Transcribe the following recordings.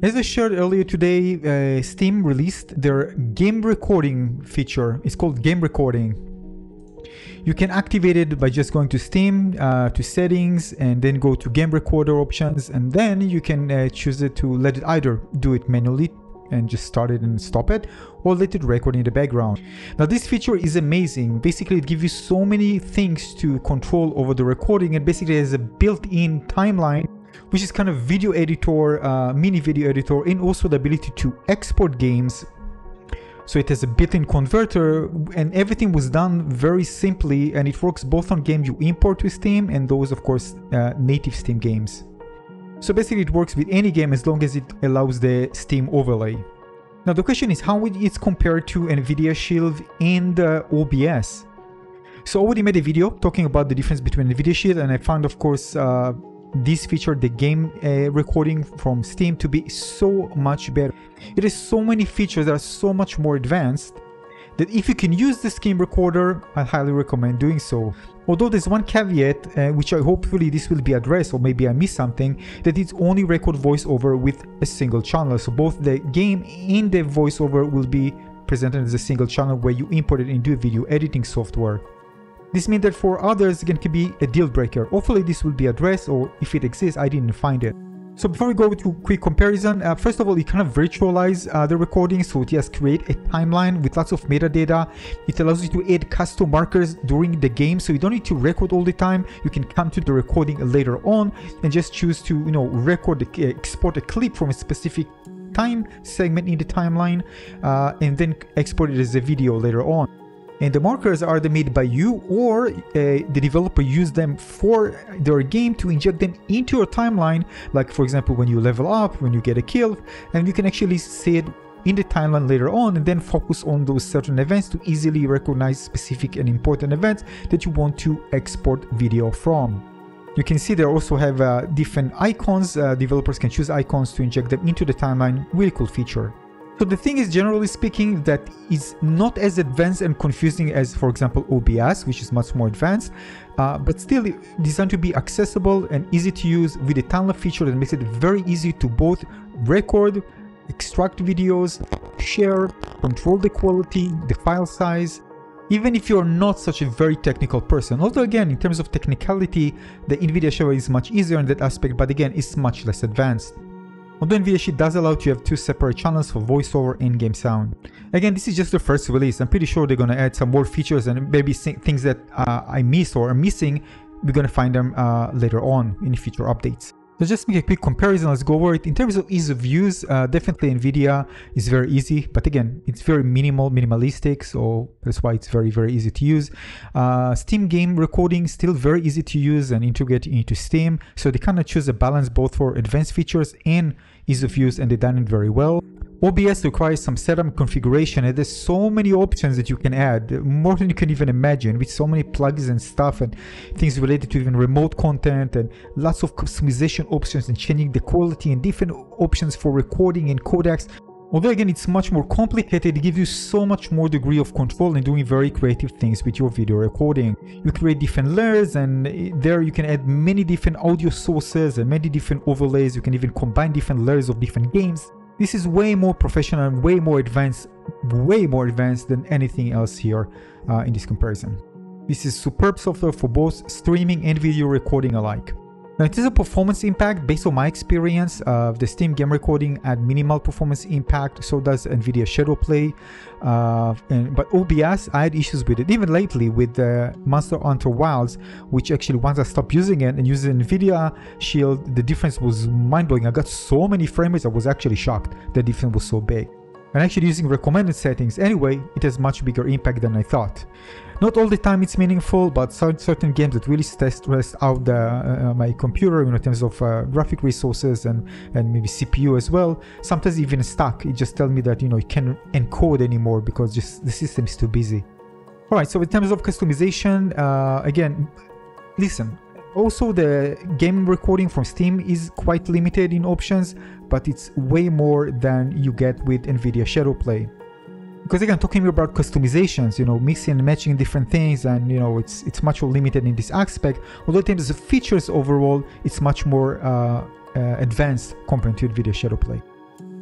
As I shared earlier today, uh, Steam released their game recording feature. It's called game recording. You can activate it by just going to Steam, uh, to settings, and then go to game recorder options, and then you can uh, choose it to let it either do it manually and just start it and stop it or let it record in the background. Now this feature is amazing. Basically it gives you so many things to control over the recording and basically has a built-in timeline which is kind of video editor, uh, mini video editor and also the ability to export games so it has a built-in converter and everything was done very simply and it works both on games you import to Steam and those of course uh, native Steam games. So basically it works with any game as long as it allows the Steam overlay. Now the question is how it's compared to NVIDIA Shield and uh, OBS. So I already made a video talking about the difference between NVIDIA Shield and I found of course uh, this feature, the game uh, recording from Steam, to be so much better. It has so many features that are so much more advanced that if you can use the game recorder, I highly recommend doing so. Although there's one caveat, uh, which I hopefully this will be addressed, or maybe I missed something, that it's only record voiceover with a single channel. So both the game and the voiceover will be presented as a single channel where you import it into a video editing software. This means that for others it can be a deal breaker. Hopefully this will be addressed or if it exists, I didn't find it. So before we go to quick comparison, uh, first of all, you kind of virtualize uh, the recording. So it just create a timeline with lots of metadata. It allows you to add custom markers during the game. So you don't need to record all the time. You can come to the recording later on and just choose to, you know, record, uh, export a clip from a specific time segment in the timeline uh, and then export it as a video later on and the markers are made by you or uh, the developer use them for their game to inject them into your timeline like for example when you level up when you get a kill and you can actually see it in the timeline later on and then focus on those certain events to easily recognize specific and important events that you want to export video from. You can see they also have uh, different icons, uh, developers can choose icons to inject them into the timeline, really cool feature. So the thing is, generally speaking, that is not as advanced and confusing as, for example, OBS, which is much more advanced, uh, but still designed to be accessible and easy to use with a timeline feature that makes it very easy to both record, extract videos, share, control the quality, the file size, even if you're not such a very technical person. Although again, in terms of technicality, the NVIDIA Shield is much easier in that aspect, but again, it's much less advanced. NVIDIA Shield does allow you to have two separate channels for voiceover and game sound. Again, this is just the first release. I'm pretty sure they're gonna add some more features and maybe things that uh, I miss or are missing. We're gonna find them uh, later on in future updates. So just make a quick comparison, let's go over it. In terms of ease of use, uh, definitely NVIDIA is very easy, but again, it's very minimal, minimalistic, so that's why it's very, very easy to use. Uh, Steam game recording, still very easy to use and integrate into Steam, so they kind of choose a balance both for advanced features and ease of use, and they done it very well. OBS requires some setup configuration and there's so many options that you can add, more than you can even imagine, with so many plugins and stuff and things related to even remote content and lots of customization options and changing the quality and different options for recording and codecs. Although again it's much more complicated, it gives you so much more degree of control in doing very creative things with your video recording. You create different layers and there you can add many different audio sources and many different overlays. You can even combine different layers of different games. This is way more professional way more advanced, way more advanced than anything else here uh, in this comparison. This is superb software for both streaming and video recording alike. Now it is a performance impact based on my experience of the Steam game recording at minimal performance impact, so does NVIDIA Shadowplay. Uh, and, but OBS, I had issues with it, even lately with the Monster Hunter Wilds, which actually once I stopped using it and using NVIDIA Shield, the difference was mind-blowing. I got so many frame rates, I was actually shocked the difference was so big. And actually using recommended settings anyway, it has much bigger impact than I thought. Not all the time it's meaningful, but certain games that really stress out the, uh, my computer you know, in terms of uh, graphic resources and, and maybe CPU as well, sometimes even stuck. It just tells me that you know it can't encode anymore because just the system is too busy. Alright, so in terms of customization, uh, again, listen, also the game recording from Steam is quite limited in options, but it's way more than you get with NVIDIA Shadowplay because again talking about customizations you know mixing and matching different things and you know it's it's much more limited in this aspect although in terms of features overall it's much more uh, uh, advanced component NVIDIA Shadowplay.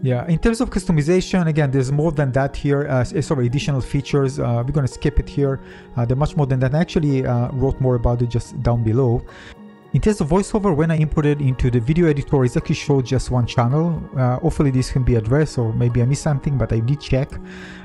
Yeah, in terms of customization, again, there's more than that here. Uh, sorry, additional features. Uh, we're gonna skip it here. Uh, there's much more than that. I actually uh, wrote more about it just down below. In terms of voiceover, when I imported into the video editor, it actually showed just one channel. Uh, hopefully this can be addressed or maybe I missed something, but I did check.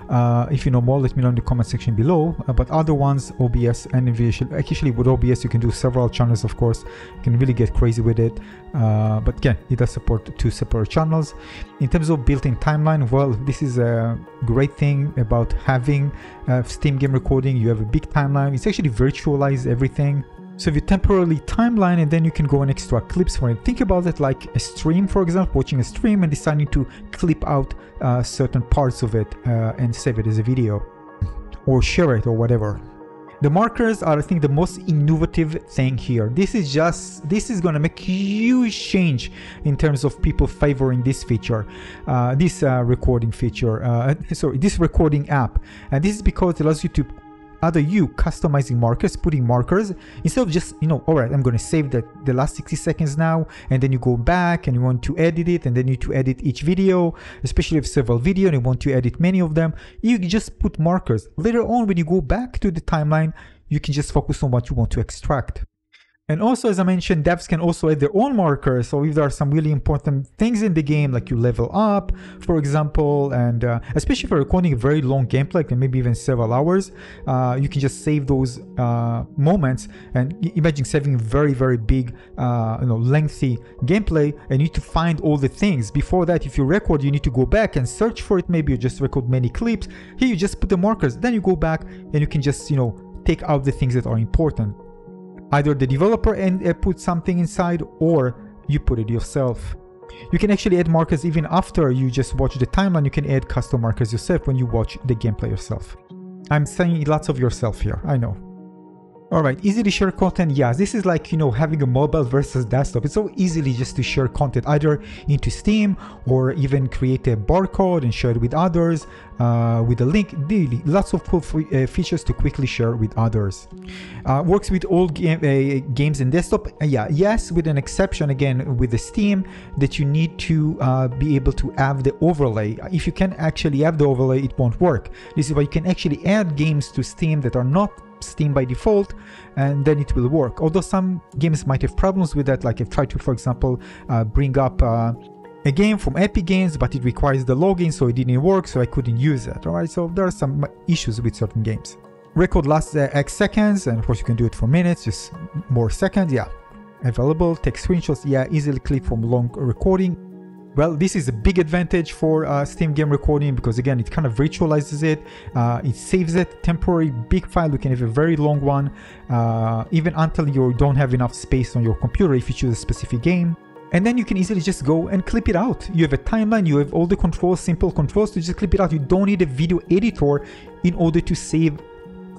Uh, if you know more, let me know in the comment section below. Uh, but other ones, OBS and NVIDIA, actually with OBS you can do several channels, of course. You can really get crazy with it. Uh, but again, it does support two separate channels. In terms of built-in timeline, well, this is a great thing about having uh, Steam game recording. You have a big timeline. It's actually virtualized everything. So if you temporarily timeline and then you can go and extract clips from it. Think about it like a stream, for example, watching a stream and deciding to clip out uh, certain parts of it uh, and save it as a video or share it or whatever. The markers are, I think, the most innovative thing here. This is just, this is going to make huge change in terms of people favoring this feature, uh, this uh, recording feature, uh, sorry, this recording app. And this is because it allows you to other you customizing markers, putting markers instead of just, you know, all right, I'm going to save the, the last 60 seconds now. And then you go back and you want to edit it and then you need to edit each video, especially if several video and you want to edit many of them. You just put markers. Later on, when you go back to the timeline, you can just focus on what you want to extract. And also, as I mentioned, devs can also add their own markers. So if there are some really important things in the game, like you level up, for example, and uh, especially for recording a very long gameplay, like maybe even several hours, uh, you can just save those uh, moments. And imagine saving very, very big, uh, you know, lengthy gameplay, and you need to find all the things. Before that, if you record, you need to go back and search for it. Maybe you just record many clips. Here, you just put the markers. Then you go back and you can just, you know, take out the things that are important. Either the developer and uh, put something inside or you put it yourself. You can actually add markers even after you just watch the timeline. You can add custom markers yourself when you watch the gameplay yourself. I'm saying lots of yourself here, I know. Alright, easy to share content, yes, this is like, you know, having a mobile versus desktop. It's so easily just to share content either into Steam or even create a barcode and share it with others uh, with a link. Really, lots of cool uh, features to quickly share with others. Uh, works with all game, uh, games in desktop. Uh, yeah, yes, with an exception again with the Steam that you need to uh, be able to have the overlay. If you can actually have the overlay, it won't work. This is why you can actually add games to Steam that are not Steam by default, and then it will work. Although some games might have problems with that, like I've tried to, for example, uh, bring up uh, a game from Epic Games, but it requires the login, so it didn't work, so I couldn't use it. Alright, so there are some issues with certain games. Record lasts uh, X seconds, and of course you can do it for minutes, just more seconds, yeah. Available, take screenshots, yeah, easily clip from long recording, well, this is a big advantage for uh, Steam game recording because again, it kind of virtualizes it. Uh, it saves it temporary big file. You can have a very long one, uh, even until you don't have enough space on your computer if you choose a specific game. And then you can easily just go and clip it out. You have a timeline, you have all the controls, simple controls to just clip it out. You don't need a video editor in order to save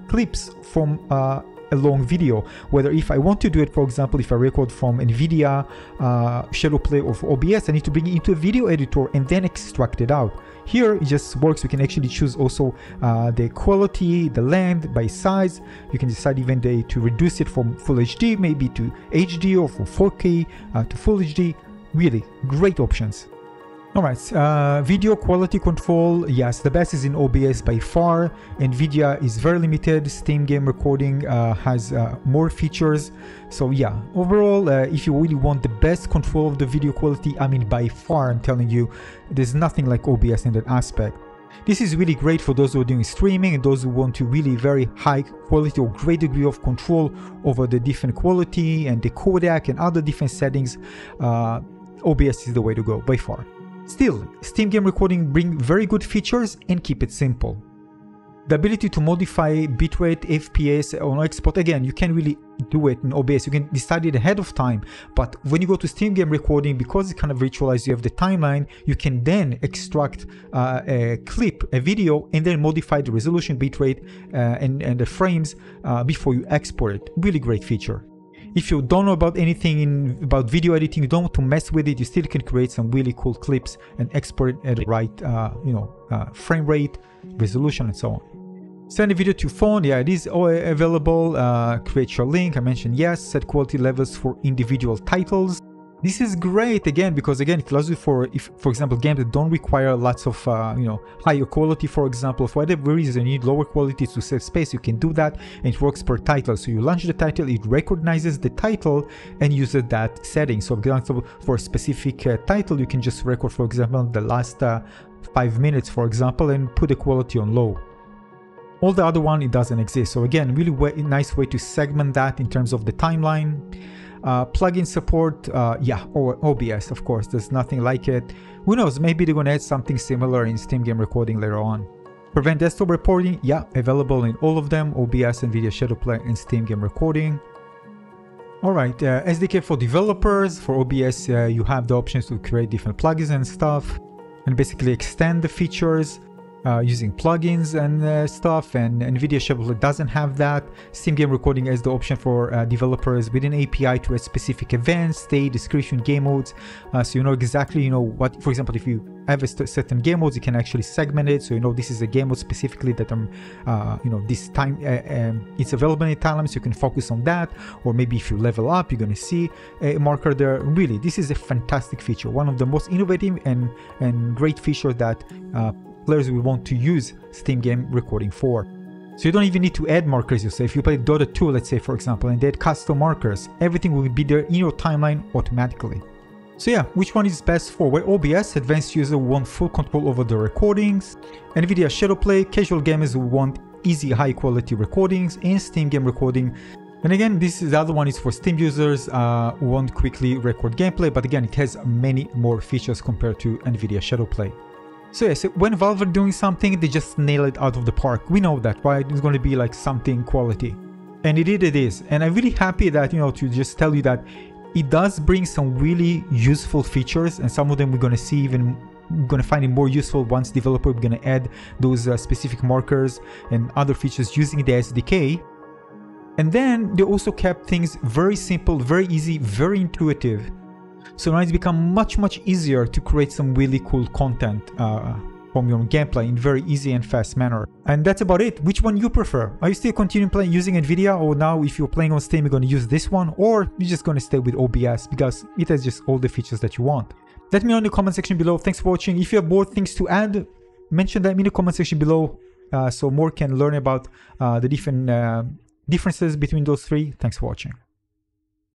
clips from uh, a long video. Whether if I want to do it, for example, if I record from NVIDIA uh, Shadow Play or OBS, I need to bring it into a video editor and then extract it out. Here it just works. We can actually choose also uh, the quality, the length by size. You can decide even to reduce it from Full HD maybe to HD or from 4K uh, to Full HD. Really great options. Alright, uh, video quality control, yes, the best is in OBS by far. NVIDIA is very limited, Steam game recording uh, has uh, more features. So yeah, overall, uh, if you really want the best control of the video quality, I mean by far, I'm telling you, there's nothing like OBS in that aspect. This is really great for those who are doing streaming and those who want to really very high quality or great degree of control over the different quality and the codec and other different settings. Uh, OBS is the way to go by far. Still, Steam Game Recording bring very good features and keep it simple. The ability to modify bitrate, FPS on export, again, you can really do it in OBS. You can decide it ahead of time. But when you go to Steam Game Recording, because it kind of virtualizes, you have the timeline, you can then extract uh, a clip, a video, and then modify the resolution, bitrate, uh, and, and the frames uh, before you export it. Really great feature if you don't know about anything in about video editing, you don't want to mess with it, you still can create some really cool clips and export at the right, uh, you know, uh, frame rate, resolution, and so on. Send a video to phone, yeah, it is available. Uh, create your link, I mentioned yes. Set quality levels for individual titles. This is great again because again it allows you for if for example games that don't require lots of uh, you know higher quality for example for whatever reason you need lower quality to save space you can do that and it works per title. So you launch the title it recognizes the title and uses that setting. So for example for a specific uh, title you can just record for example the last uh, five minutes for example and put the quality on low all the other one it doesn't exist so again really way, nice way to segment that in terms of the timeline uh, plugin support, uh, yeah, or OBS, of course, there's nothing like it. Who knows, maybe they're gonna add something similar in Steam Game Recording later on. Prevent desktop reporting, yeah, available in all of them, OBS, NVIDIA Shadowplay, and Steam Game Recording. Alright, uh, SDK for developers, for OBS uh, you have the options to create different plugins and stuff, and basically extend the features uh, using plugins and uh, stuff and NVIDIA Shadowplay doesn't have that. Steam Game Recording has the option for uh, developers with an API to a specific events, state, description, game modes. Uh, so you know exactly, you know, what, for example, if you have a certain game modes, you can actually segment it. So you know this is a game mode specifically that I'm, um, you know, this time uh, um, it's available in time, so you can focus on that. Or maybe if you level up, you're gonna see a marker there. Really, this is a fantastic feature, one of the most innovative and and great features that uh, players will want to use Steam Game Recording for. So you don't even need to add markers yourself. If you play Dota 2, let's say for example, and they add custom markers, everything will be there in your timeline automatically. So yeah, which one is best for where OBS, advanced users want full control over the recordings, NVIDIA Shadowplay, casual gamers want easy high quality recordings, and Steam Game Recording. And again, this is the other one is for Steam users uh, who want quickly record gameplay, but again, it has many more features compared to NVIDIA Shadowplay. So yes, when Valve are doing something, they just nail it out of the park. We know that, right? It's going to be like something quality. And it it is. And I'm really happy that, you know, to just tell you that it does bring some really useful features and some of them we're going to see even going to find it more useful once developer we're going to add those uh, specific markers and other features using the SDK. And then they also kept things very simple, very easy, very intuitive. So now it's become much, much easier to create some really cool content uh, from your gameplay in very easy and fast manner. And that's about it. Which one you prefer? Are you still continuing playing using NVIDIA or now if you're playing on Steam you're going to use this one or you're just going to stay with OBS because it has just all the features that you want. Let me know in the comment section below. Thanks for watching. If you have more things to add, mention them in the comment section below uh, so more can learn about uh, the different uh, differences between those three. Thanks for watching.